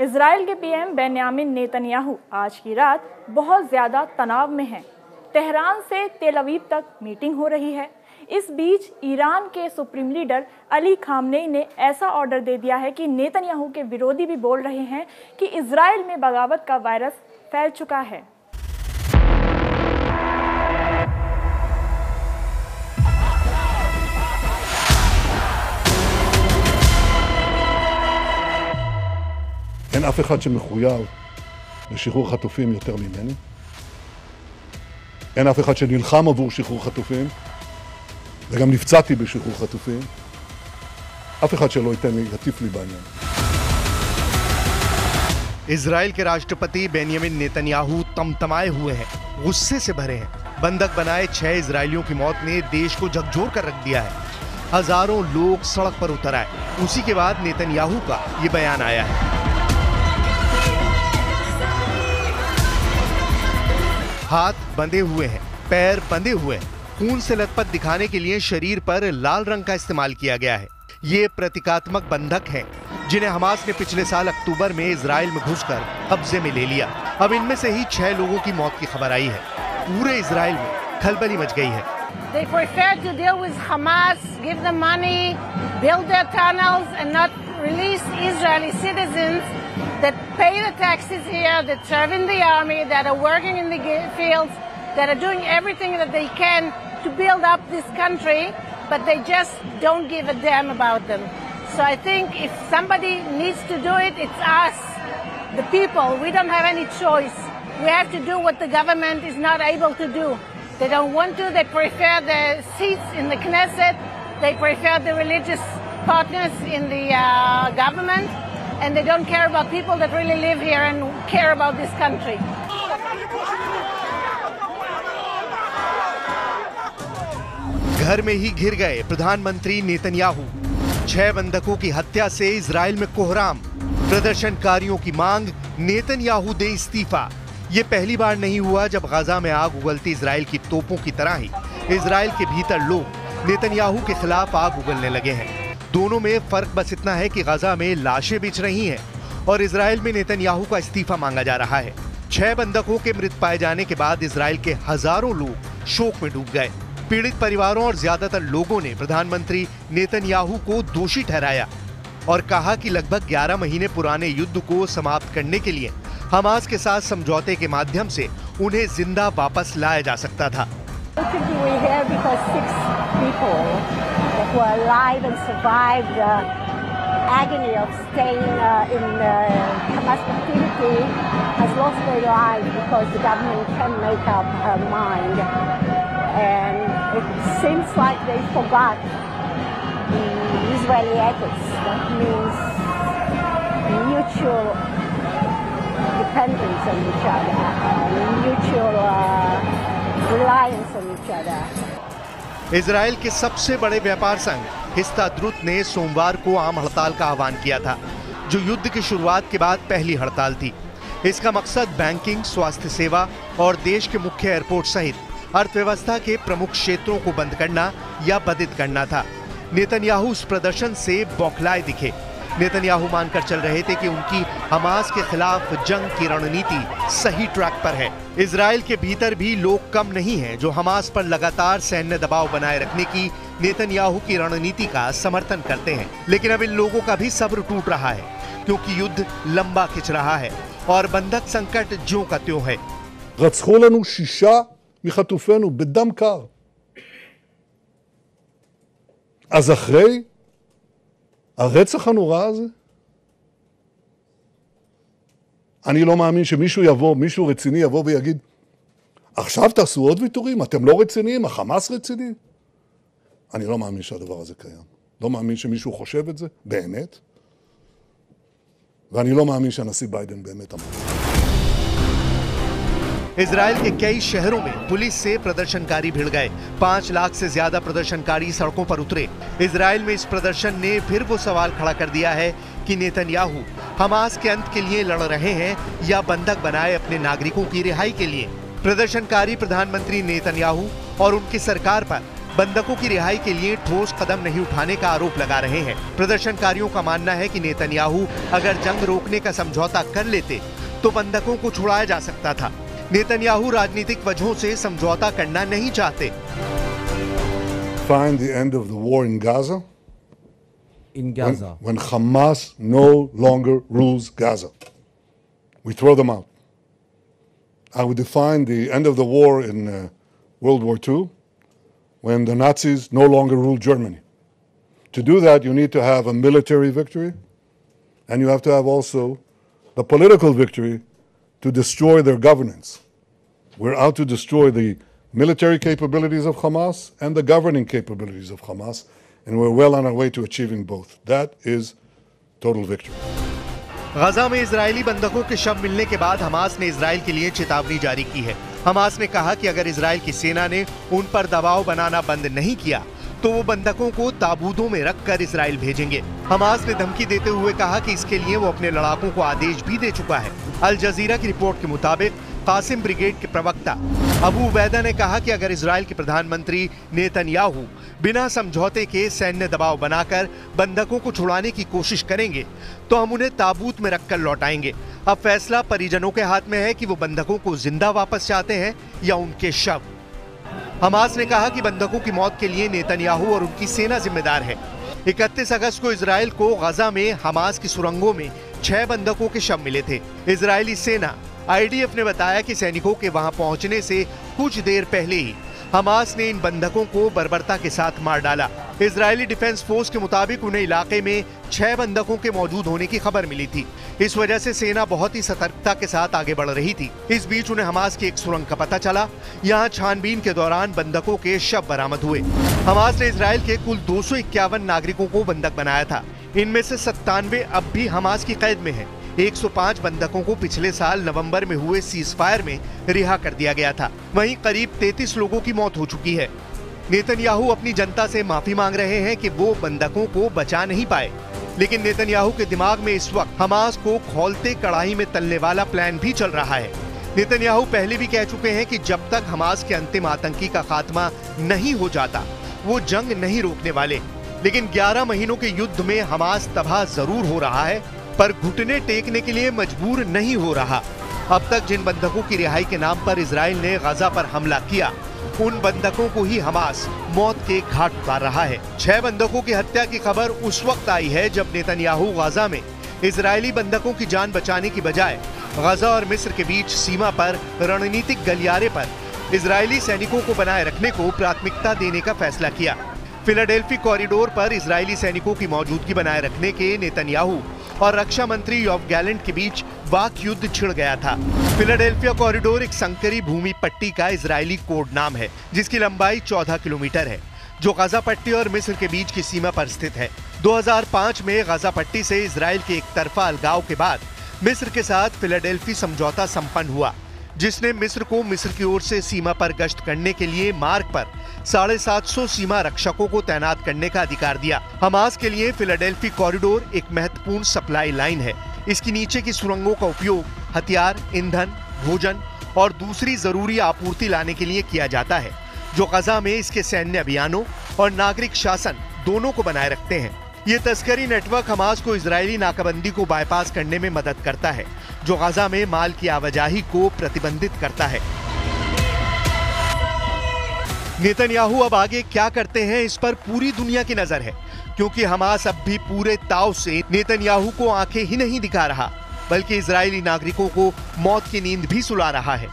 Israel के PM Benjamin Netanyahu आज की रात बहुत ज़्यादा तनाव में हैं। तेहरान से तेलवीब तक मीटिंग हो रही है इस बीच ईरान के सुप्रीम लीडर अली खामनेई ने ऐसा ऑर्डर दे दिया है कि नेतन्याहू के विरोधी भी बोल रहे हैं कि इसराइल में बगावत का वायरस फैल चुका है אין אף אחד שמחויב לשחרור חטופים יותר ממני. אין אף אחד שנלחם עבור שחרור חטופים, וגם נפצעתי בשחרור חטופים. אף אחד שלא ייתן לי, יטיף לי בעניין. इसराइल के राष्ट्रपति बेनियामिन नेतन्याहू तमतमाए हुए हैं गुस्से से भरे हैं बंधक बनाए छह इसराइलियों की मौत ने देश को झकझोर कर रख दिया है हजारों लोग सड़क पर उतर आए उसी के बाद नेतन्याहू का ये बयान आया है हाथ बंधे हुए हैं पैर बंधे हुए हैं। खून से लथपथ दिखाने के लिए शरीर पर लाल रंग का इस्तेमाल किया गया है। ये प्रतीकात्मक बंधक हैं जिन्हें हमास ने पिछले साल अक्टूबर में इसराइल में घुसकर कब्जे में ले लिया। अब इनमें से ही छह लोगों की मौत की खबर आई है। पूरे इसराइल में खलबली मच गई है। They Hamas, that pay the taxes here, that serve in the army, that are working in the fields, that are doing everything that they can to build up this country, but they just don't give a damn about them. So I think if somebody needs to do it, it's us, the people. We don't have any choice. We have to do what the government is not able to do. They don't want to. They prefer the seats in the Knesset. They prefer the religious partners in the uh, government. And they don't care about people that really live here and care about this country. घर में ही घिर गए प्रधानमंत्री Netanyahu. छह बंधकों की हत्या से इसराइल में कोहराम। प्रदर्शनकारियों की मांग, नेतन्याहू दे इस्तीफा। ये पहली बार नहीं हुआ जब गाजा में आग उगलती इसराइल की तोपों की तरह ही। इसराइल के भीतर लोग नेतन्याहू के खिलाफ आग उगलने लगे हैं। दोनों में फ़र्क बस इतना है कि गाजा में लाशें बिछ रही हैं और इसराइल में नेतन्याहू का इस्तीफा मांगा जा रहा है। छह बंधकों के मृत पाए जाने के बाद इसराइल के हज़ारों लोग शोक में डूब गए। पीड़ित परिवारों और ज़्यादातर लोगों ने प्रधानमंत्री नेतन्याहू को दोषी ठहराया और कहा कि लगभग 11 महीने पुराने युद्ध को समाप्त करने के लिए हमास के साथ समझौते के माध्यम से उन्हें ज़िंदा वापस लाया जा सकता था। Agony of staying uh, in uh, Hamas captivity has lost their lives because the government can make up her mind. And it seems like they forgot the Israeli ethics. That means mutual dependence on each other, mutual uh, reliance on each other. Israel के सबसे बड़े व्यापार संघ Histadrut ने सोमवार को आम हड़ताल का आह्वान किया था, जो युद्ध की शुरुआत के बाद पहली हड़ताल थी। इसका मकसद बैंकिंग, स्वास्थ्य सेवा और देश के मुख्य एयरपोर्ट सहित अर्थव्यवस्था के प्रमुख क्षेत्रों को बंद करना या बधित करना था। नेतन्याहू उस प्रदर्शन से बौखलाए दिखे। नेतन्याहू मानकर चल रहे थे कि उनकी हमास के खिलाफ जंग की रणनीति सही ट्रैक पर है इसराइल के भीतर भी लोग कम नहीं हैं जो हमास पर लगातार सैन्य दबाव बनाए रखने की नेतन्याहू की रणनीति का समर्थन करते हैं लेकिन अब इन लोगों का भी सब्र टूट रहा है क्योंकि युद्ध लंबा खिंच रहा है और बंधक संकट ज्यो का त्यों है רצחו לנו שישה מחטופינו בדם קר. אז אחרי הרצח הנורא הזה, אני לא מאמין שמישהו יבוא, מישהו רציני יבוא ויגיד, עכשיו תעשו עוד ויתורים? אתם לא רציניים? החמאס רציני? אני לא מאמין שהדבר הזה קיים. לא מאמין שמישהו חושב את זה, באמת. ואני לא מאמין שהנשיא ביידן באמת אמר. इसराइल के कई शहरों में पुलिस से प्रदर्शनकारी भिड़ गए। पाँच लाख से ज़्यादा प्रदर्शनकारी सड़कों पर उतरे। इसराइल में इस प्रदर्शन ने फिर वो सवाल खड़ा कर दिया है कि नेतन्याहू हमास के अंत के लिए लड़ रहे हैं या बंधक बनाए अपने नागरिकों की रिहाई के लिए? प्रदर्शनकारी प्रधानमंत्री नेतन्याहू और उनकी सरकार पर बंधकों की रिहाई के लिए ठोस कदम नहीं उठाने का आरोप लगा रहे हैं। प्रदर्शनकारियों का मानना है कि नेतन्याहू अगर जंग रोकने का समझौता कर लेते तो बंधकों को छुड़ाया जा सकता था। नेतन्याहू राजनीतिक वजहों से समझौता करना नहीं चाहते Find the end of the war in Gaza. in Gaza. when, when Hamas no longer rules Gaza. We throw them out. I would define the end of the war in uh, World War II when the Nazis no longer rule Germany. To do that, you need to have a military victory, and you have to have also the political victory to destroy their governance. We're out to destroy the military capabilities of Hamas and the governing capabilities of Hamas, and we're well on our way to achieving both. That is total victory. Gaza में Israeli बंधकों के शव मिलने के बाद Hamas ने Israel के लिए चेतावनी जारी की है हमास ने कहा कि अगर इसराइल की सेना ने उन पर दबाव बनाना बंद नहीं किया तो वो बंधकों को ताबूतों में रखकर इसराइल भेजेंगे। हमास ने धमकी देते हुए कहा कि इसके लिए वो अपने लड़ाकों को आदेश भी दे चुका है। अल जजीरा की रिपोर्ट के मुताबिक कासिम ब्रिगेड के प्रवक्ता अबू उबैदा ने कहा कि अगर इसराइल के प्रधानमंत्री नेतन्याहू बिना समझौते के सैन्य दबाव बनाकर बंधकों को छुड़ाने की कोशिश करेंगे तो हम उन्हें ताबूत में रखकर लौटाएँगे। अब फैसला परिजनों के हाथ में है कि वो बंधकों को ज़िंदा वापस चाहते हैं या उनके शव। हमास ने कहा कि बंधकों की मौत के लिए नेतन्याहू और उनकी सेना जिम्मेदार है। 31 अगस्त को इसराइल को गजा में हमास की सुरंगों में छह बंधकों के शव मिले थे। इसराइली सेना आईडीएफ ने बताया कि सैनिकों के वहाँ पहुँचने से कुछ देर पहले ही हमास ने इन बंधकों को बर्बरता के साथ मार डाला। इजरायली डिफेंस फोर्स के मुताबिक उन्हें इलाके में छह बंधकों के मौजूद होने की खबर मिली थी। इस वजह से सेना बहुत ही सतर्कता के साथ आगे बढ़ रही थी। इस बीच उन्हें हमास की एक सुरंग का पता चला। यहाँ छानबीन के दौरान बंधकों के शव बरामद हुए। हमास ने इसराइल के कुल दो सौ इक्यावन नागरिकों को बंधक बनाया था। इनमें से सत्तानवे अब भी हमास की कैद में है। 105 बंधकों को पिछले साल नवंबर में हुए सीज फायर में रिहा कर दिया गया था। वहीं करीब 33 लोगों की मौत हो चुकी है। नेतन्याहू अपनी जनता से माफ़ी मांग रहे हैं कि वो बंधकों को बचा नहीं पाए। लेकिन नेतन्याहू के दिमाग में इस वक्त हमास को खोलते कड़ाही में तलने वाला प्लान भी चल रहा है। नेतन्याहू पहले भी कह चुके हैं कि जब तक हमास के अंतिम आतंकी का खात्मा नहीं हो जाता, वो जंग नहीं रोकने वाले। लेकिन 11 महीनों के युद्ध में हमास तबाह ज़रूर हो रहा है। पर घुटने टेकने के लिए मजबूर नहीं हो रहा। अब तक जिन बंधकों की रिहाई के नाम पर इसराइल ने गजा पर हमला किया, उन बंधकों को ही हमास मौत के घाट उतार रहा है। छह बंधकों की हत्या की खबर उस वक्त आई है जब नेतन्याहू गजा में इसराइली बंधकों की जान बचाने की बजाय गजा और मिस्र के बीच सीमा पर रणनीतिक गलियारे पर इसराइली सैनिकों को बनाए रखने को प्राथमिकता देने का फैसला किया। फिलाडेल्फी कॉरिडोर पर इसराइली सैनिकों की मौजूदगी बनाए रखने के नेतन्याहू और रक्षा मंत्री ऑफ़ गैलेंट के बीच वाक युद्ध छिड़ गया था। फिलाडेल्फिया कॉरिडोर एक संकरी भूमि पट्टी का इसराइली कोड नाम है, जिसकी लंबाई 14 किलोमीटर है, जो गजा पट्टी और मिस्र के बीच की सीमा पर स्थित है। 2005 में गजा पट्टी से इसराइल के एक तरफा अलगाव के बाद मिस्र के साथ फिलाडेल्फी समझौता संपन्न हुआ। जिसने मिस्र को मिस्र की ओर से सीमा पर गश्त करने के लिए मार्ग पर साढ़े सात सौ सीमा रक्षकों को तैनात करने का अधिकार दिया। हमास के लिए फिलाडेल्फी कॉरिडोर एक महत्वपूर्ण सप्लाई लाइन है। इसकी नीचे की सुरंगों का उपयोग हथियार, ईंधन, भोजन और दूसरी ज़रूरी आपूर्ति लाने के लिए किया जाता है, जो गजा में इसके सैन्य अभियानों और नागरिक शासन दोनों को बनाए रखते हैं। ये तस्करी नेटवर्क हमास को इजरायली नाकाबंदी को बाईपास करने में मदद करता है। जो गजा में माल की आवाजाही को प्रतिबंधित करता है। नेतन्याहू अब आगे क्या करते हैं, इस पर पूरी दुनिया की नज़र है, क्योंकि हमास अब भी पूरे ताव से नेतन्याहू को आँखें ही नहीं दिखा रहा, बल्कि इजरायली नागरिकों को मौत की नींद भी सुला रहा है।